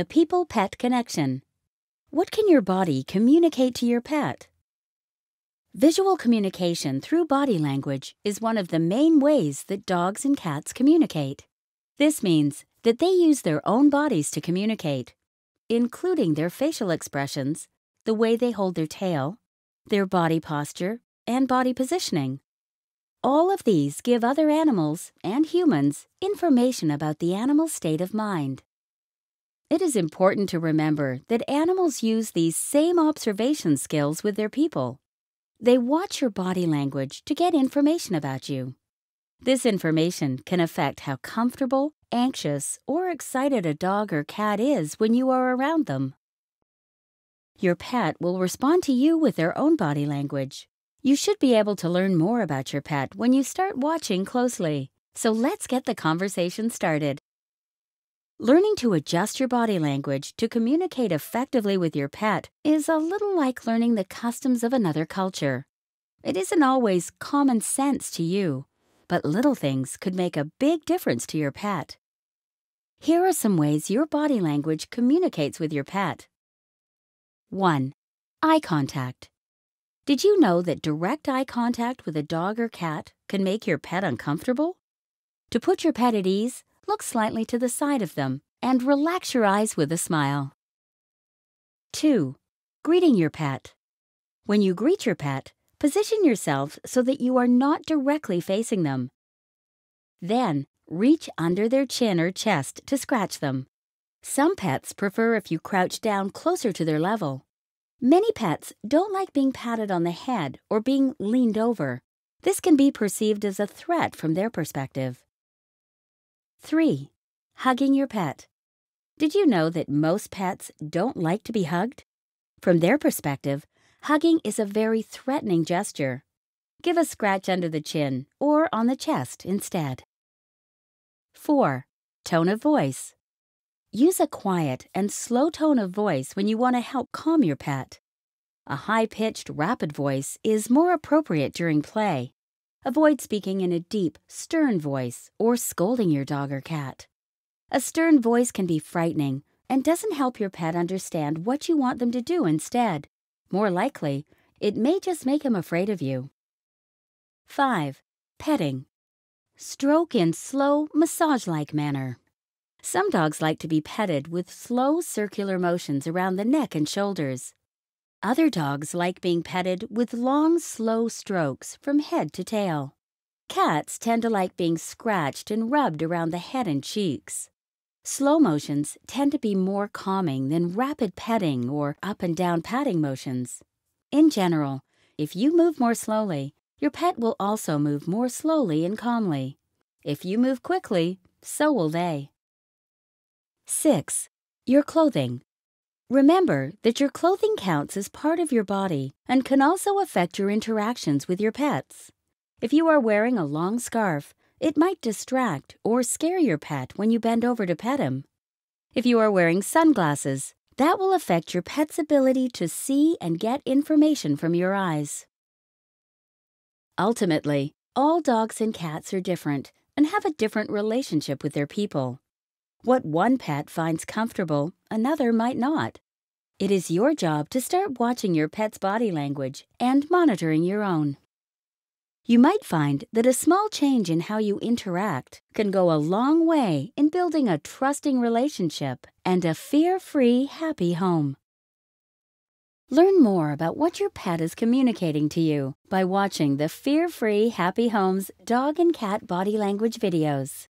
The People Pet Connection. What can your body communicate to your pet? Visual communication through body language is one of the main ways that dogs and cats communicate. This means that they use their own bodies to communicate, including their facial expressions, the way they hold their tail, their body posture, and body positioning. All of these give other animals and humans information about the animal's state of mind. It is important to remember that animals use these same observation skills with their people. They watch your body language to get information about you. This information can affect how comfortable, anxious, or excited a dog or cat is when you are around them. Your pet will respond to you with their own body language. You should be able to learn more about your pet when you start watching closely. So let's get the conversation started. Learning to adjust your body language to communicate effectively with your pet is a little like learning the customs of another culture. It isn't always common sense to you, but little things could make a big difference to your pet. Here are some ways your body language communicates with your pet. 1. Eye contact. Did you know that direct eye contact with a dog or cat can make your pet uncomfortable? To put your pet at ease, look slightly to the side of them and relax your eyes with a smile. 2. Greeting your pet. When you greet your pet, position yourself so that you are not directly facing them. Then, reach under their chin or chest to scratch them. Some pets prefer if you crouch down closer to their level. Many pets don't like being patted on the head or being leaned over. This can be perceived as a threat from their perspective. 3. Hugging your pet. Did you know that most pets don't like to be hugged? From their perspective, hugging is a very threatening gesture. Give a scratch under the chin or on the chest instead. 4. Tone of voice. Use a quiet and slow tone of voice when you want to help calm your pet. A high pitched, rapid voice is more appropriate during play. Avoid speaking in a deep, stern voice or scolding your dog or cat. A stern voice can be frightening and doesn't help your pet understand what you want them to do instead. More likely, it may just make him afraid of you. 5. Petting. Stroke in slow, massage like manner. Some dogs like to be petted with slow circular motions around the neck and shoulders. Other dogs like being petted with long, slow strokes from head to tail. Cats tend to like being scratched and rubbed around the head and cheeks. Slow motions tend to be more calming than rapid petting or up and down patting motions. In general, if you move more slowly, your pet will also move more slowly and calmly. If you move quickly, so will they. 6. Your clothing. Remember that your clothing counts as part of your body and can also affect your interactions with your pets. If you are wearing a long scarf, it might distract or scare your pet when you bend over to pet him. If you are wearing sunglasses, that will affect your pet's ability to see and get information from your eyes. Ultimately, all dogs and cats are different and have a different relationship with their people. What one pet finds comfortable, another might not. It is your job to start watching your pet's body language and monitoring your own. You might find that a small change in how you interact can go a long way in building a trusting relationship and a fear free, happy home. Learn more about what your pet is communicating to you by watching the Fear Free Happy Homes dog and cat body language videos.